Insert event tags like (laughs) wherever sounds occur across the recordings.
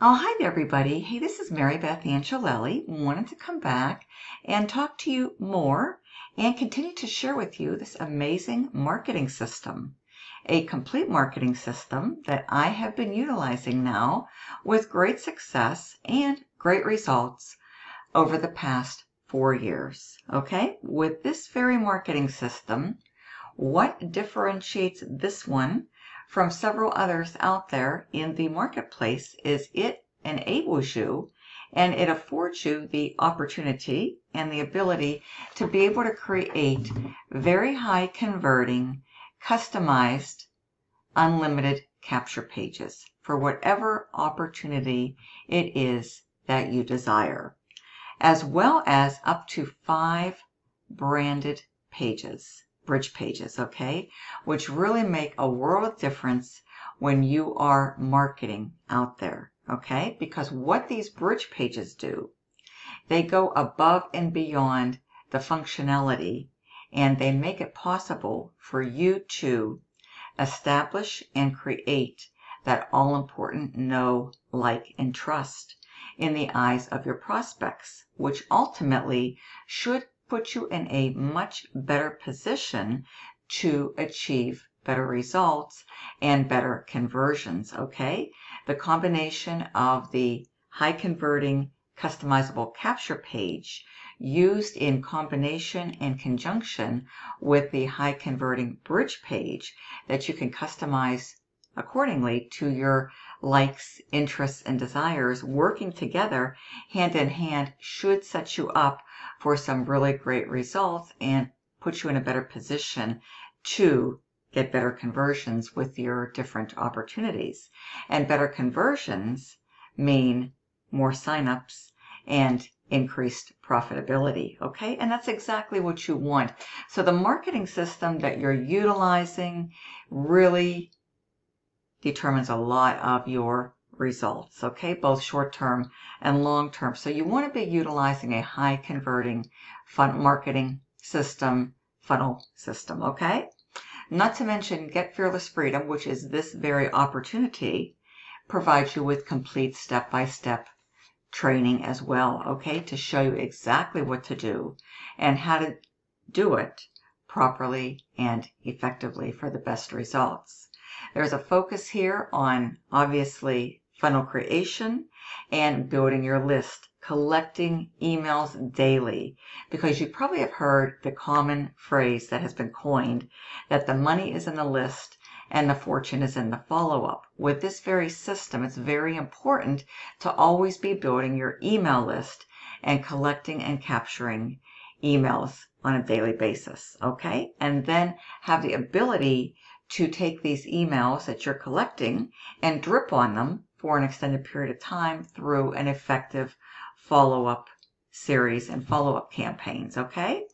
Oh, hi there, everybody. Hey, this is Mary Beth Angelelli. Wanted to come back and talk to you more and continue to share with you this amazing marketing system. A complete marketing system that I have been utilizing now with great success and great results over the past four years. Okay, with this very marketing system, what differentiates this one from several others out there in the marketplace is it enables you and it affords you the opportunity and the ability to be able to create very high converting, customized, unlimited capture pages for whatever opportunity it is that you desire, as well as up to five branded pages bridge pages, okay? Which really make a world of difference when you are marketing out there, okay? Because what these bridge pages do, they go above and beyond the functionality and they make it possible for you to establish and create that all important know, like, and trust in the eyes of your prospects, which ultimately should put you in a much better position to achieve better results and better conversions. Okay, the combination of the high converting customizable capture page used in combination and conjunction with the high converting bridge page that you can customize accordingly to your likes, interests, and desires working together hand in hand should set you up for some really great results and put you in a better position to get better conversions with your different opportunities. And better conversions mean more signups and increased profitability. Okay, and that's exactly what you want. So the marketing system that you're utilizing really determines a lot of your results, okay, both short term and long term. So you want to be utilizing a high converting fun marketing system, funnel system, okay? Not to mention Get Fearless Freedom, which is this very opportunity, provides you with complete step by step training as well, okay, to show you exactly what to do and how to do it properly and effectively for the best results. There's a focus here on obviously funnel creation and building your list, collecting emails daily, because you probably have heard the common phrase that has been coined that the money is in the list and the fortune is in the follow up. With this very system, it's very important to always be building your email list and collecting and capturing emails on a daily basis. Okay. And then have the ability to take these emails that you're collecting and drip on them for an extended period of time through an effective follow up series and follow up campaigns. Okay.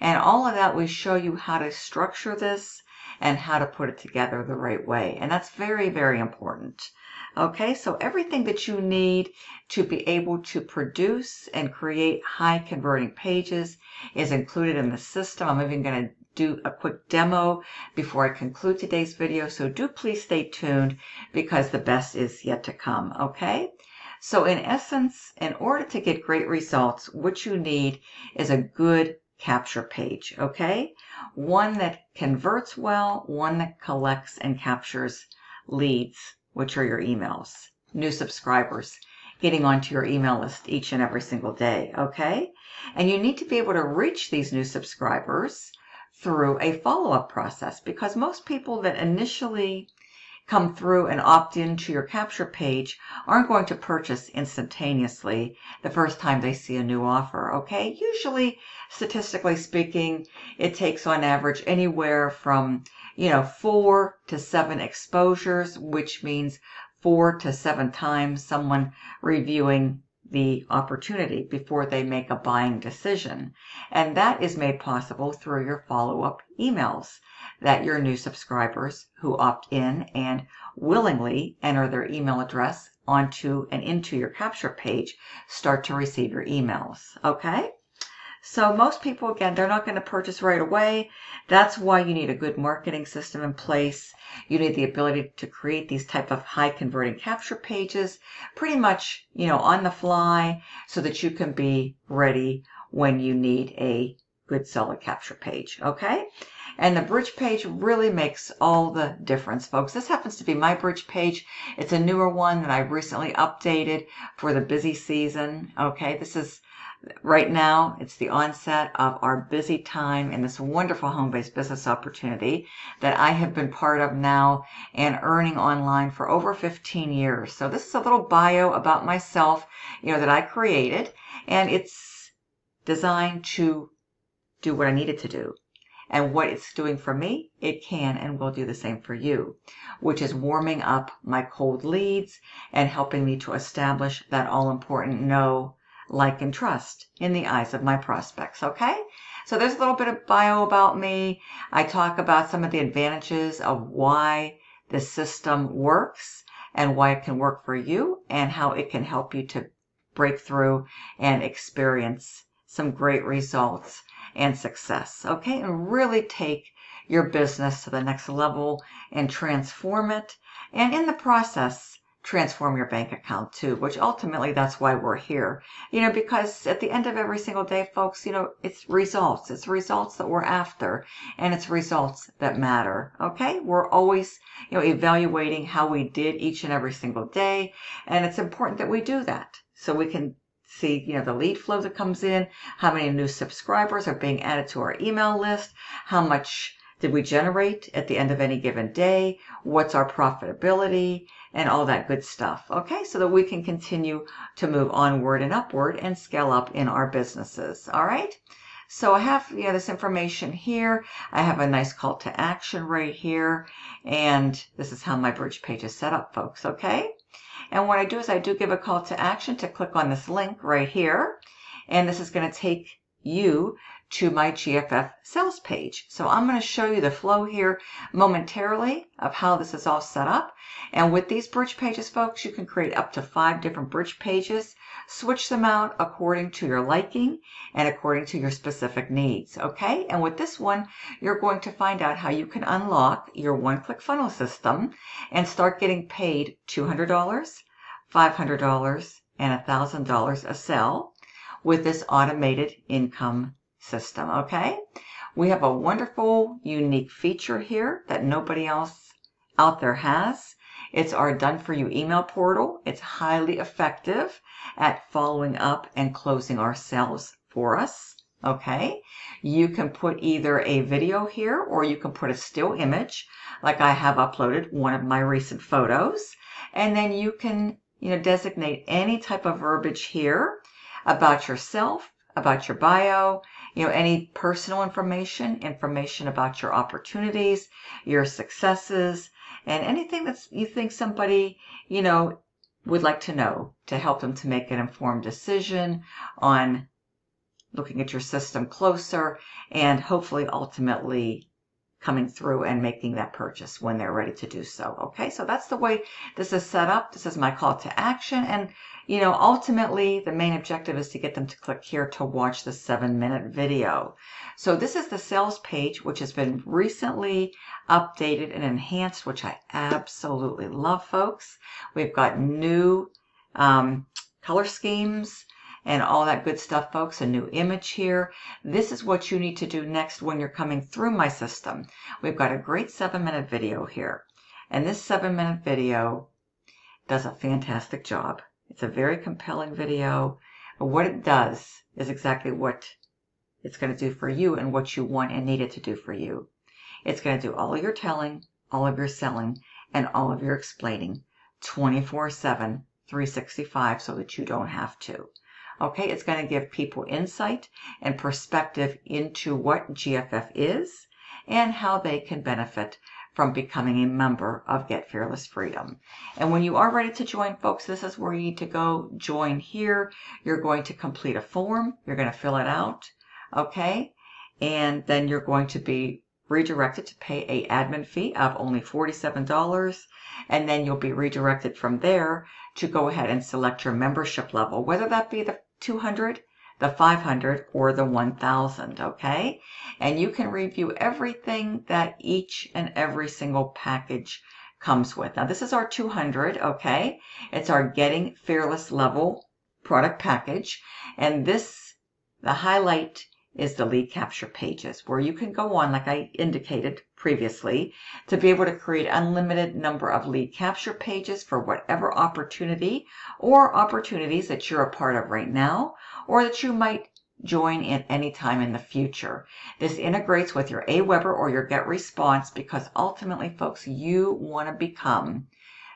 And all of that, we show you how to structure this and how to put it together the right way. And that's very, very important. Okay, so everything that you need to be able to produce and create high converting pages is included in the system. I'm even going to do a quick demo before I conclude today's video. So do please stay tuned because the best is yet to come. Okay. So in essence, in order to get great results, what you need is a good capture page. Okay. One that converts well, one that collects and captures leads, which are your emails, new subscribers getting onto your email list each and every single day. Okay. And you need to be able to reach these new subscribers through a follow up process because most people that initially come through and opt into your capture page aren't going to purchase instantaneously the first time they see a new offer. Okay. Usually, statistically speaking, it takes on average anywhere from, you know, four to seven exposures, which means four to seven times someone reviewing the opportunity before they make a buying decision. And that is made possible through your follow up emails that your new subscribers who opt in and willingly enter their email address onto and into your capture page start to receive your emails. Okay? So most people, again, they're not going to purchase right away. That's why you need a good marketing system in place. You need the ability to create these type of high converting capture pages pretty much, you know, on the fly so that you can be ready when you need a good solid capture page. Okay. And the bridge page really makes all the difference, folks. This happens to be my bridge page. It's a newer one that I recently updated for the busy season. Okay, this is right now, it's the onset of our busy time in this wonderful home based business opportunity that I have been part of now and earning online for over 15 years. So, this is a little bio about myself, you know, that I created, and it's designed to do what I needed to do and what it's doing for me, it can and will do the same for you, which is warming up my cold leads and helping me to establish that all important know, like, and trust in the eyes of my prospects. Okay? So there's a little bit of bio about me. I talk about some of the advantages of why the system works and why it can work for you and how it can help you to break through and experience some great results and success. Okay. And really take your business to the next level and transform it. And in the process, transform your bank account too, which ultimately that's why we're here. You know, because at the end of every single day, folks, you know, it's results. It's results that we're after and it's results that matter. Okay. We're always, you know, evaluating how we did each and every single day. And it's important that we do that so we can see, you know, the lead flow that comes in, how many new subscribers are being added to our email list, how much did we generate at the end of any given day, what's our profitability, and all that good stuff. Okay, so that we can continue to move onward and upward and scale up in our businesses. All right. So I have you know, this information here. I have a nice call to action right here. And this is how my bridge page is set up, folks. Okay. And what I do is I do give a call to action to click on this link right here. And this is going to take you to my GFF sales page. So I'm going to show you the flow here momentarily of how this is all set up. And with these bridge pages, folks, you can create up to five different bridge pages. Switch them out according to your liking and according to your specific needs. Okay. And with this one, you're going to find out how you can unlock your one click funnel system and start getting paid $200, $500, and $1,000 a sell with this automated income system. Okay. We have a wonderful, unique feature here that nobody else out there has. It's our done for you email portal. It's highly effective at following up and closing our sales for us. Okay. You can put either a video here or you can put a still image like I have uploaded one of my recent photos. And then you can, you know, designate any type of verbiage here about yourself, about your bio, you know, any personal information, information about your opportunities, your successes, and anything that you think somebody, you know, would like to know to help them to make an informed decision on looking at your system closer and hopefully ultimately coming through and making that purchase when they're ready to do so. Okay, so that's the way this is set up. This is my call to action. And, you know, ultimately the main objective is to get them to click here to watch the seven minute video. So this is the sales page, which has been recently updated and enhanced, which I absolutely love, folks. We've got new um, color schemes and all that good stuff, folks. A new image here. This is what you need to do next when you're coming through my system. We've got a great seven minute video here. And this seven minute video does a fantastic job. It's a very compelling video. What it does is exactly what it's going to do for you and what you want and need it to do for you. It's going to do all of your telling, all of your selling, and all of your explaining 24 7, 365 so that you don't have to. Okay, it's going to give people insight and perspective into what GFF is and how they can benefit from becoming a member of Get Fearless Freedom. And when you are ready to join, folks, this is where you need to go. Join here. You're going to complete a form. You're going to fill it out. Okay. And then you're going to be redirected to pay a admin fee of only $47 and then you'll be redirected from there to go ahead and select your membership level whether that be the 200 the 500 or the 1000, okay? And you can review everything that each and every single package comes with. Now this is our 200, okay? It's our Getting Fearless level product package. And this, the highlight is the lead capture pages where you can go on, like I indicated previously, to be able to create unlimited number of lead capture pages for whatever opportunity or opportunities that you're a part of right now or that you might join in any time in the future. This integrates with your Aweber or your GetResponse because ultimately, folks, you want to become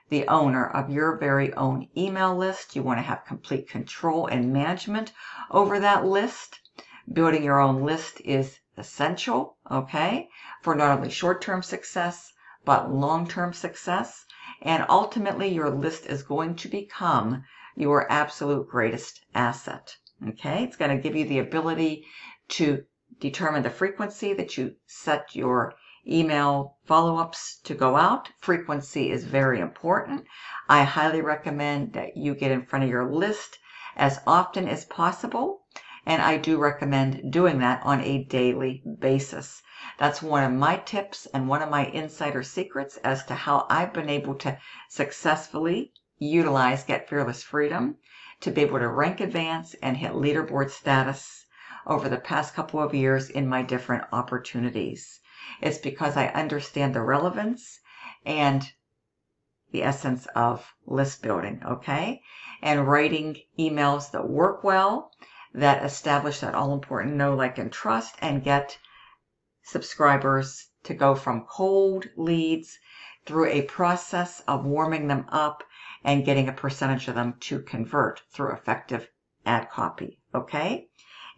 the owner of your very own email list. You want to have complete control and management over that list. Building your own list is essential, okay, for not only short term success, but long term success. And ultimately, your list is going to become your absolute greatest asset. Okay, it's going to give you the ability to determine the frequency that you set your email follow ups to go out. Frequency is very important. I highly recommend that you get in front of your list as often as possible and I do recommend doing that on a daily basis. That's one of my tips and one of my insider secrets as to how I've been able to successfully utilize Get Fearless Freedom to be able to rank advance and hit leaderboard status over the past couple of years in my different opportunities. It's because I understand the relevance and the essence of list building, okay? And writing emails that work well that establish that all important know, like, and trust and get subscribers to go from cold leads through a process of warming them up and getting a percentage of them to convert through effective ad copy. Okay?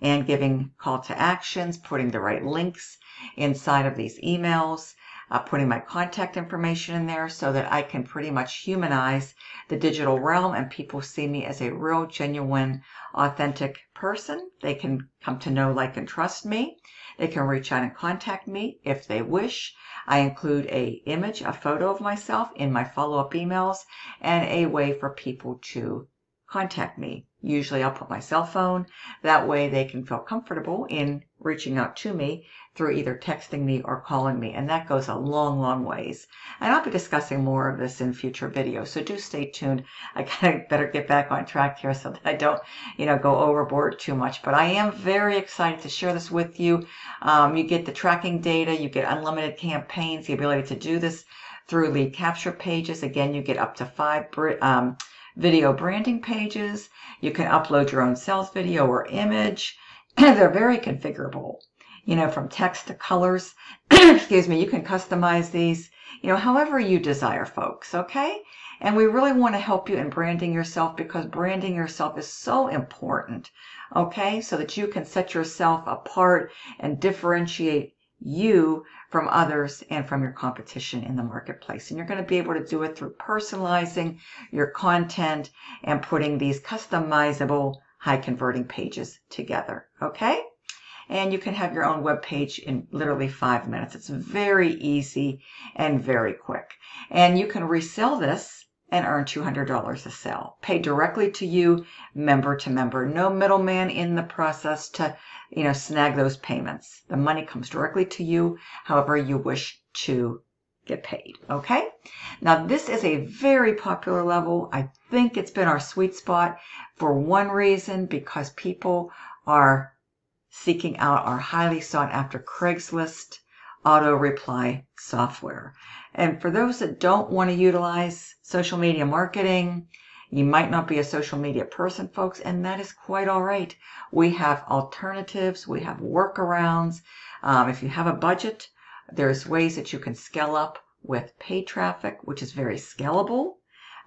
And giving call to actions, putting the right links inside of these emails, uh, putting my contact information in there so that I can pretty much humanize the digital realm and people see me as a real, genuine, authentic person. They can come to know, like, and trust me. They can reach out and contact me if they wish. I include a image, a photo of myself in my follow-up emails and a way for people to contact me. Usually I'll put my cell phone. That way they can feel comfortable in reaching out to me through either texting me or calling me. And that goes a long, long ways. And I'll be discussing more of this in future videos. So do stay tuned. I (laughs) kind of better get back on track here so that I don't, you know, go overboard too much. But I am very excited to share this with you. Um, you get the tracking data. You get unlimited campaigns, the ability to do this through lead capture pages. Again, you get up to five um, video branding pages. You can upload your own sales video or image. (clears throat) They're very configurable, you know, from text to colors. (clears throat) Excuse me, you can customize these, you know, however you desire, folks, okay? And we really want to help you in branding yourself because branding yourself is so important, okay? So that you can set yourself apart and differentiate you from others and from your competition in the marketplace. And you're going to be able to do it through personalizing your content and putting these customizable high converting pages together. Okay? And you can have your own web page in literally five minutes. It's very easy and very quick. And you can resell this and earn $200 a sale. Paid directly to you, member to member. No middleman in the process to, you know, snag those payments. The money comes directly to you, however you wish to get paid. Okay? Now, this is a very popular level. I think it's been our sweet spot for one reason because people are seeking out our highly sought after Craigslist auto reply software. And for those that don't want to utilize social media marketing, you might not be a social media person, folks, and that is quite all right. We have alternatives, we have workarounds. Um, if you have a budget, there's ways that you can scale up with paid traffic, which is very scalable.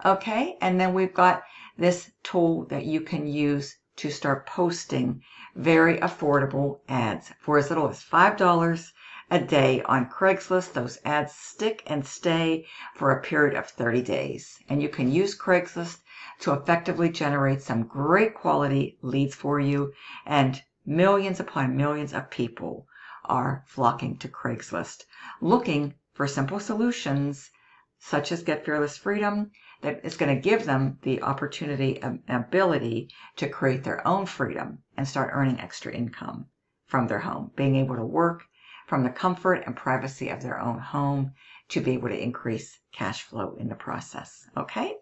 Okay, and then we've got this tool that you can use to start posting very affordable ads for as little as $5 a day on Craigslist. Those ads stick and stay for a period of 30 days. And you can use Craigslist to effectively generate some great quality leads for you. And millions upon millions of people are flocking to Craigslist looking for simple solutions such as Get Fearless Freedom, that is going to give them the opportunity and ability to create their own freedom and start earning extra income from their home, being able to work from the comfort and privacy of their own home to be able to increase cash flow in the process. Okay?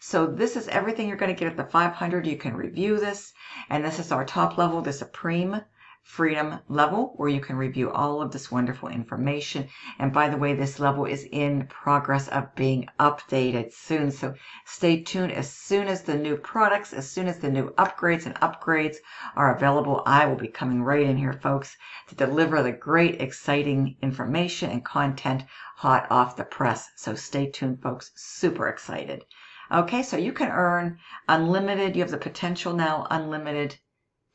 So this is everything you're going to get at the 500. You can review this. And this is our top level, the Supreme freedom level where you can review all of this wonderful information. And by the way, this level is in progress of being updated soon. So stay tuned as soon as the new products, as soon as the new upgrades and upgrades are available, I will be coming right in here, folks, to deliver the great, exciting information and content hot off the press. So stay tuned, folks. Super excited. Okay, so you can earn unlimited, you have the potential now, unlimited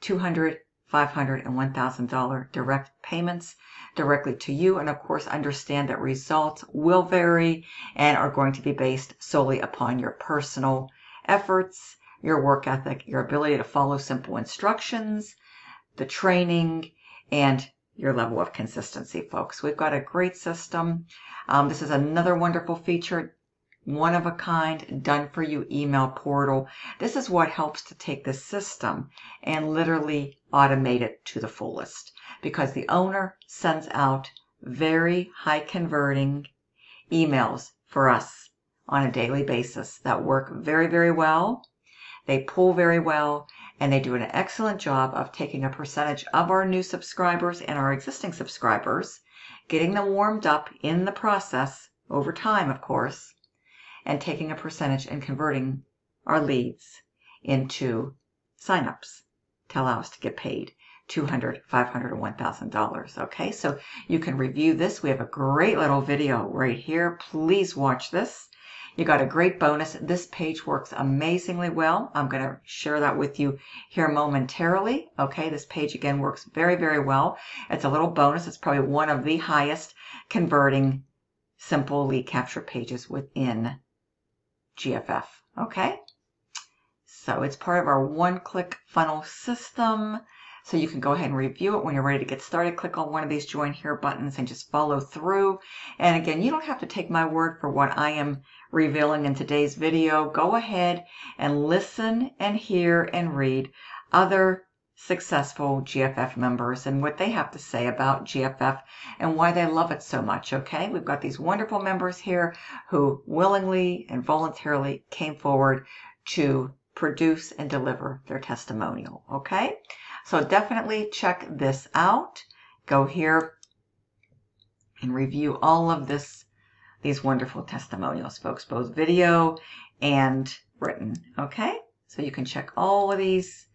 200 500 and $1,000 direct payments directly to you. And of course, understand that results will vary and are going to be based solely upon your personal efforts, your work ethic, your ability to follow simple instructions, the training, and your level of consistency, folks. We've got a great system. Um, this is another wonderful feature one of a kind, done for you email portal. This is what helps to take the system and literally automate it to the fullest because the owner sends out very high converting emails for us on a daily basis that work very, very well. They pull very well and they do an excellent job of taking a percentage of our new subscribers and our existing subscribers, getting them warmed up in the process over time, of course, and taking a percentage and converting our leads into signups. To allow us to get paid 200 500 or $1000 okay? So you can review this. We have a great little video right here. Please watch this. You got a great bonus. This page works amazingly well. I'm going to share that with you here momentarily okay? This page again works very very well. It's a little bonus. It's probably one of the highest converting simple lead capture pages within GFF. Okay? So it's part of our one-click funnel system. So you can go ahead and review it when you're ready to get started. Click on one of these join here buttons and just follow through. And again, you don't have to take my word for what I am revealing in today's video. Go ahead and listen and hear and read other successful GFF members and what they have to say about GFF and why they love it so much. Okay, we've got these wonderful members here who willingly and voluntarily came forward to produce and deliver their testimonial. Okay, so definitely check this out. Go here and review all of this these wonderful testimonials, folks, both video and written. Okay, so you can check all of these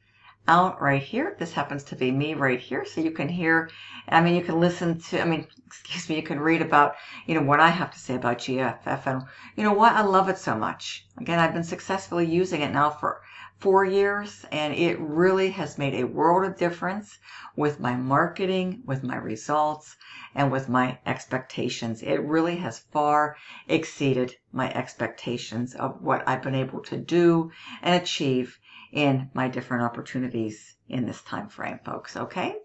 out right here. This happens to be me right here. So you can hear, I mean, you can listen to, I mean, (laughs) excuse me, you can read about, you know, what I have to say about GFF. And you know what? I love it so much. Again, I've been successfully using it now for four years and it really has made a world of difference with my marketing, with my results, and with my expectations. It really has far exceeded my expectations of what I've been able to do and achieve in my different opportunities in this time frame, folks. Okay.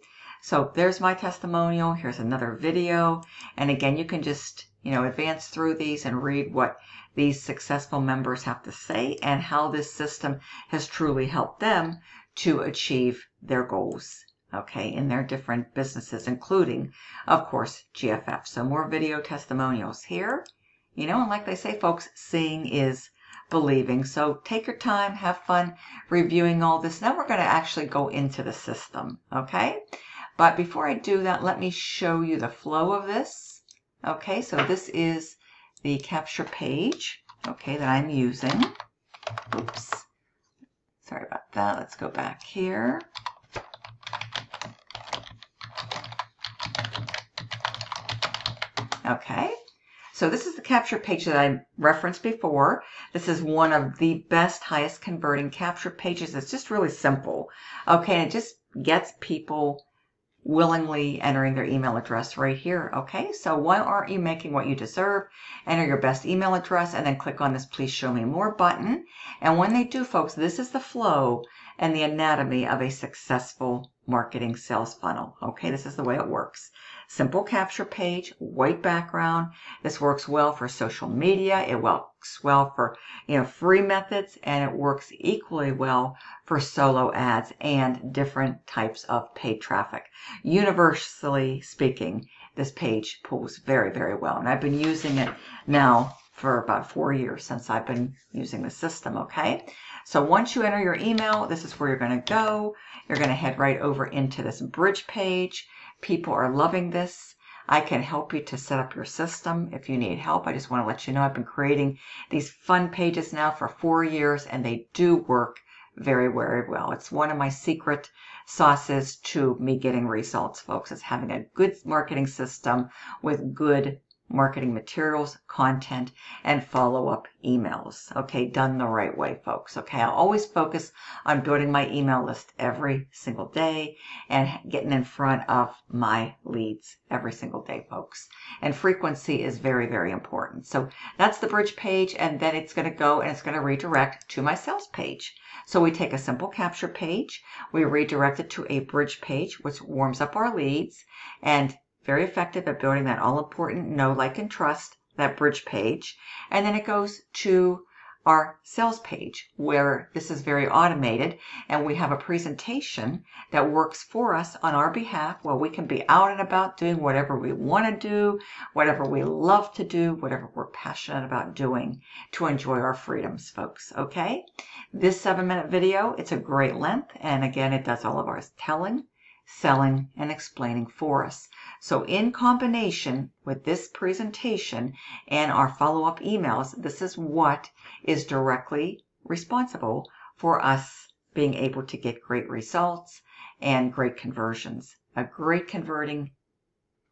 So there's my testimonial. Here's another video. And again, you can just, you know, advance through these and read what these successful members have to say and how this system has truly helped them to achieve their goals. Okay, in their different businesses, including, of course, GFF. So more video testimonials here. You know, and like they say, folks, seeing is believing. So take your time, have fun reviewing all this. Now we're going to actually go into the system, okay? But before I do that, let me show you the flow of this. Okay, so this is the capture page, okay, that I'm using. Oops. Sorry about that. Let's go back here. Okay. So this is the capture page that I referenced before. This is one of the best, highest converting capture pages. It's just really simple. Okay, and it just gets people willingly entering their email address right here. Okay, so why aren't you making what you deserve? Enter your best email address and then click on this please show me more button. And when they do, folks, this is the flow and the anatomy of a successful marketing sales funnel. Okay, this is the way it works. Simple capture page, white background. This works well for social media. It works well for you know free methods, and it works equally well for solo ads and different types of paid traffic. Universally speaking, this page pulls very, very well, and I've been using it now for about four years since I've been using the system. Okay, so once you enter your email, this is where you're going to go. You're going to head right over into this bridge page. People are loving this. I can help you to set up your system if you need help. I just want to let you know I've been creating these fun pages now for four years and they do work very, very well. It's one of my secret sauces to me getting results, folks, is having a good marketing system with good marketing materials, content, and follow up emails. Okay, done the right way, folks. Okay, I always focus on building my email list every single day and getting in front of my leads every single day, folks. And frequency is very, very important. So that's the bridge page, and then it's going to go and it's going to redirect to my sales page. So we take a simple capture page, we redirect it to a bridge page, which warms up our leads, and very effective at building that all important know, like, and trust, that bridge page. And then it goes to our sales page where this is very automated and we have a presentation that works for us on our behalf while we can be out and about doing whatever we want to do, whatever we love to do, whatever we're passionate about doing to enjoy our freedoms, folks. Okay? This seven minute video, it's a great length. And again, it does all of our telling, selling, and explaining for us. So in combination with this presentation and our follow-up emails, this is what is directly responsible for us being able to get great results and great conversions. A great converting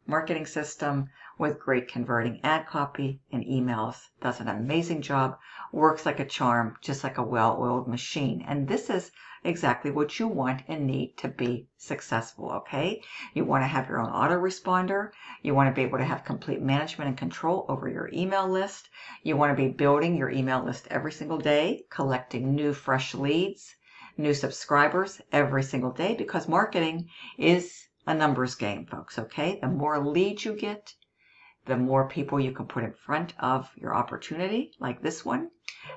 marketing system with great converting ad copy and emails. Does an amazing job, works like a charm, just like a well oiled machine. And this is exactly what you want and need to be successful, okay? You want to have your own autoresponder. You want to be able to have complete management and control over your email list. You want to be building your email list every single day, collecting new, fresh leads, new subscribers every single day because marketing is a numbers game, folks, okay? The more leads you get, the more people you can put in front of your opportunity, like this one,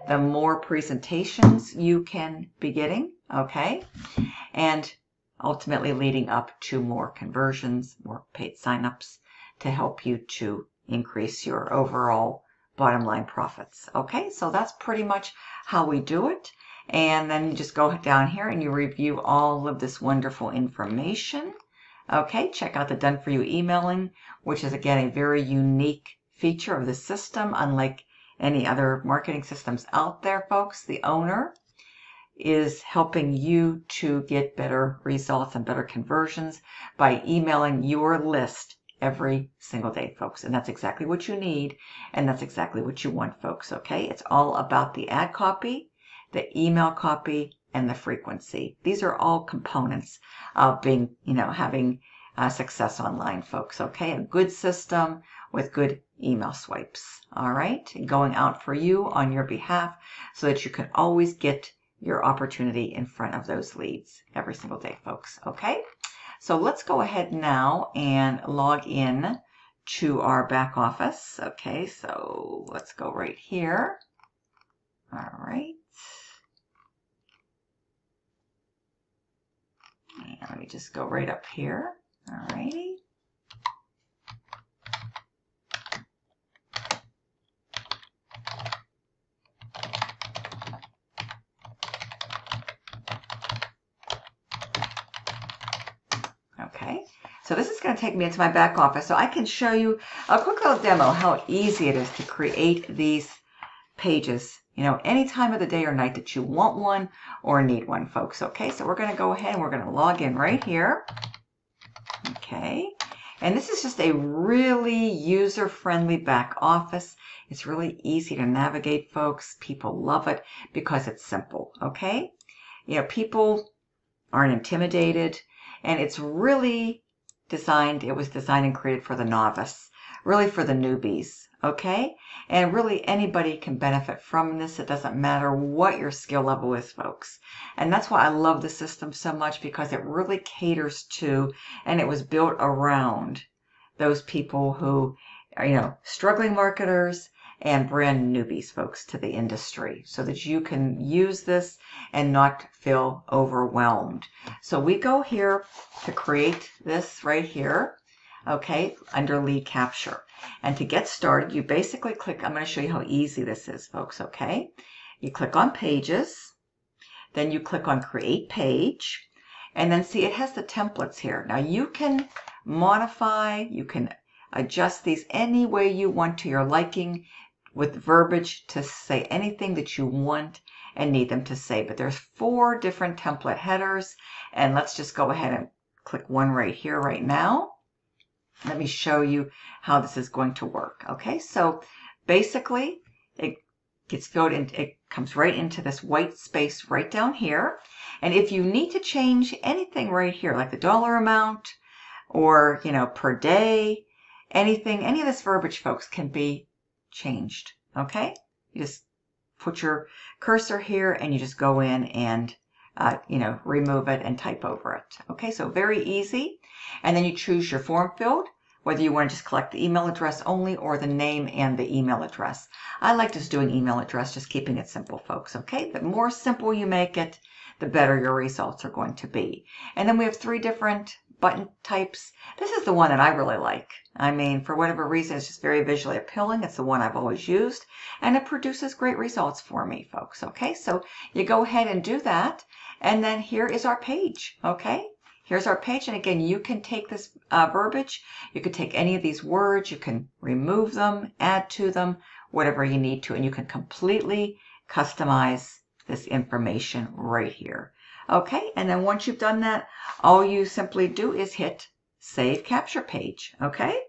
the more presentations you can be getting, okay? And ultimately leading up to more conversions, more paid signups to help you to increase your overall bottom line profits. Okay, so that's pretty much how we do it. And then you just go down here and you review all of this wonderful information. Okay, check out the Done For You emailing, which is again a very unique feature of the system, unlike any other marketing systems out there, folks. The owner is helping you to get better results and better conversions by emailing your list every single day, folks. And that's exactly what you need. And that's exactly what you want, folks. Okay. It's all about the ad copy, the email copy, and the frequency. These are all components of being, you know, having uh, success online, folks. Okay, a good system with good email swipes. All right, going out for you on your behalf so that you can always get your opportunity in front of those leads every single day, folks. Okay, so let's go ahead now and log in to our back office. Okay, so let's go right here. All right. And let me just go right up here. Alrighty. Okay, so this is going to take me into my back office so I can show you a quick little demo how easy it is to create these pages you know, any time of the day or night that you want one or need one, folks. Okay, so we're going to go ahead and we're going to log in right here. Okay, and this is just a really user-friendly back office. It's really easy to navigate, folks. People love it because it's simple. Okay, you know, people aren't intimidated, and it's really designed, it was designed and created for the novice, really for the newbies okay? And really anybody can benefit from this. It doesn't matter what your skill level is, folks. And that's why I love the system so much because it really caters to and it was built around those people who are, you know, struggling marketers and brand newbies, folks, to the industry so that you can use this and not feel overwhelmed. So we go here to create this right here, okay, under lead capture. And to get started, you basically click, I'm going to show you how easy this is, folks, okay? You click on pages, then you click on create page, and then see it has the templates here. Now you can modify, you can adjust these any way you want to your liking with verbiage to say anything that you want and need them to say. But there's four different template headers and let's just go ahead and click one right here right now. Let me show you how this is going to work. Okay, so basically it gets filled in, it comes right into this white space right down here. And if you need to change anything right here, like the dollar amount or, you know, per day, anything, any of this verbiage, folks, can be changed. Okay? You just put your cursor here and you just go in and, uh, you know, remove it and type over it. Okay, so very easy. And then you choose your form field, whether you want to just collect the email address only or the name and the email address. I like just doing email address, just keeping it simple, folks. Okay, the more simple you make it, the better your results are going to be. And then we have three different button types. This is the one that I really like. I mean, for whatever reason, it's just very visually appealing. It's the one I've always used, and it produces great results for me, folks. Okay, so you go ahead and do that, and then here is our page. Okay, here's our page, and again, you can take this uh, verbiage, you can take any of these words, you can remove them, add to them, whatever you need to, and you can completely customize this information right here. Okay, and then once you've done that, all you simply do is hit Save Capture Page. Okay?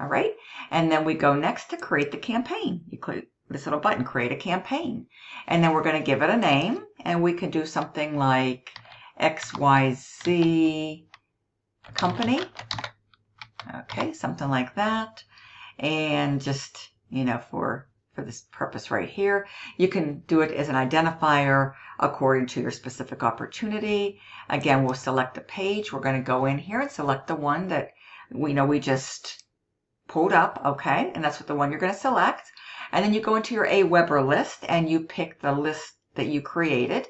All right, and then we go next to create the campaign. You click this little button, create a campaign. And then we're going to give it a name, and we can do something like XYZ Company. Okay, something like that. And just, you know, for for this purpose right here. You can do it as an identifier according to your specific opportunity. Again, we'll select a page. We're going to go in here and select the one that we know we just pulled up, okay? And that's what the one you're going to select. And then you go into your Aweber list and you pick the list that you created.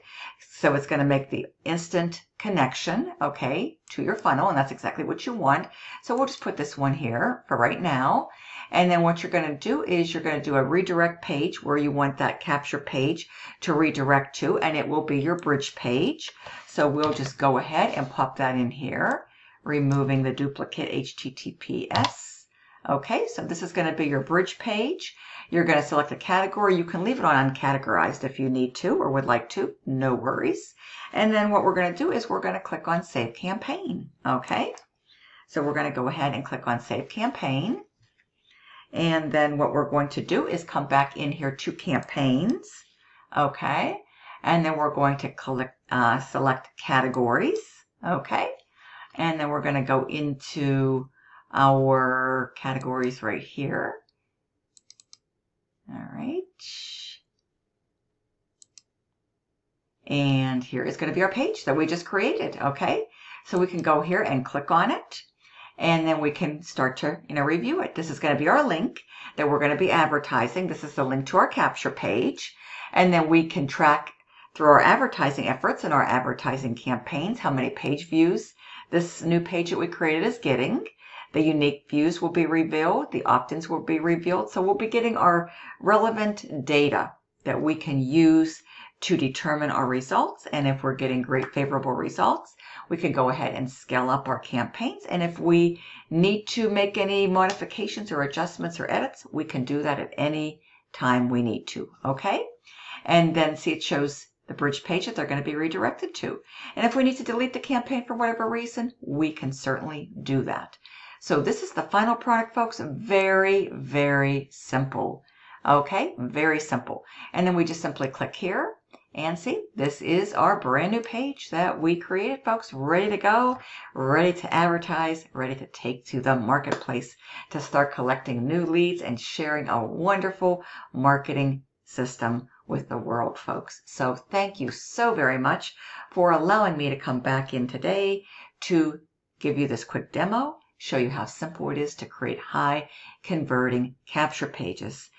So it's going to make the instant connection, okay, to your funnel. And that's exactly what you want. So we'll just put this one here for right now. And then what you're going to do is you're going to do a redirect page where you want that capture page to redirect to, and it will be your bridge page. So we'll just go ahead and pop that in here, removing the duplicate HTTPS. Okay, so this is going to be your bridge page. You're going to select a category. You can leave it on uncategorized if you need to or would like to. No worries. And then what we're going to do is we're going to click on Save Campaign. Okay, so we're going to go ahead and click on Save Campaign. And then what we're going to do is come back in here to campaigns. Okay. And then we're going to collect, uh, select categories. Okay. And then we're going to go into our categories right here. All right. And here is going to be our page that we just created. Okay. So we can go here and click on it and then we can start to you know review it. This is going to be our link that we're going to be advertising. This is the link to our capture page, and then we can track through our advertising efforts and our advertising campaigns how many page views this new page that we created is getting. The unique views will be revealed, the opt-ins will be revealed, so we'll be getting our relevant data that we can use to determine our results. And if we're getting great favorable results, we can go ahead and scale up our campaigns. And if we need to make any modifications or adjustments or edits, we can do that at any time we need to. Okay. And then see it shows the bridge page that they're going to be redirected to. And if we need to delete the campaign for whatever reason, we can certainly do that. So this is the final product, folks. Very, very simple. Okay, very simple. And then we just simply click here and see, this is our brand new page that we created, folks, ready to go, ready to advertise, ready to take to the marketplace to start collecting new leads and sharing a wonderful marketing system with the world, folks. So thank you so very much for allowing me to come back in today to give you this quick demo show you how simple it is to create high converting capture pages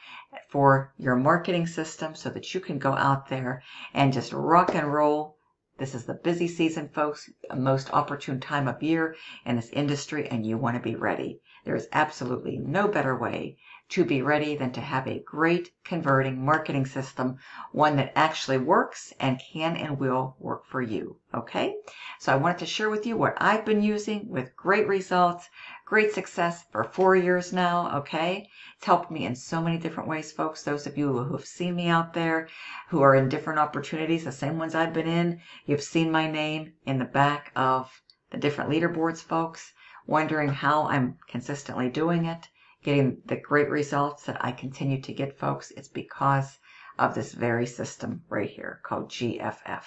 for your marketing system so that you can go out there and just rock and roll. This is the busy season, folks, most opportune time of year in this industry, and you want to be ready. There is absolutely no better way to be ready than to have a great converting marketing system, one that actually works and can and will work for you. Okay? So I wanted to share with you what I've been using with great results, great success for four years now. Okay? It's helped me in so many different ways, folks. Those of you who have seen me out there, who are in different opportunities, the same ones I've been in, you've seen my name in the back of the different leaderboards, folks, wondering how I'm consistently doing it getting the great results that I continue to get, folks, it's because of this very system right here called GFF.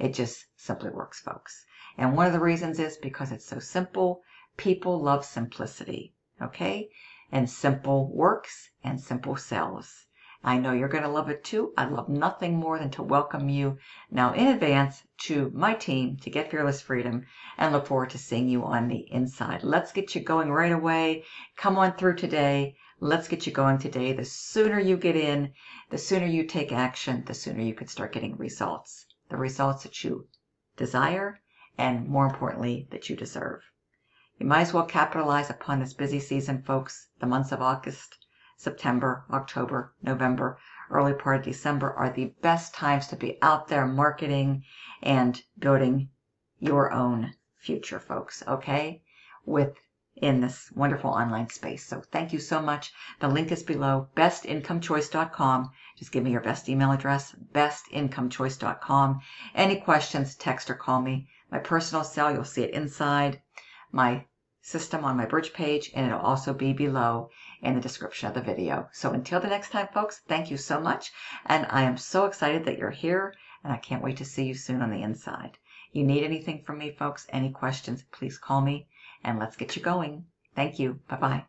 It just simply works, folks. And one of the reasons is because it's so simple. People love simplicity, okay? And simple works and simple sells. I know you're going to love it too. I'd love nothing more than to welcome you now in advance to my team to get Fearless Freedom and look forward to seeing you on the inside. Let's get you going right away. Come on through today. Let's get you going today. The sooner you get in, the sooner you take action, the sooner you can start getting results. The results that you desire and more importantly, that you deserve. You might as well capitalize upon this busy season, folks, the months of August September, October, November, early part of December are the best times to be out there marketing and building your own future, folks, okay? Within this wonderful online space. So thank you so much. The link is below, bestincomechoice.com. Just give me your best email address, bestincomechoice.com. Any questions, text or call me. My personal cell, you'll see it inside my system on my bridge page, and it'll also be below in the description of the video. So until the next time, folks, thank you so much. And I am so excited that you're here, and I can't wait to see you soon on the inside. You need anything from me, folks, any questions, please call me, and let's get you going. Thank you. Bye-bye.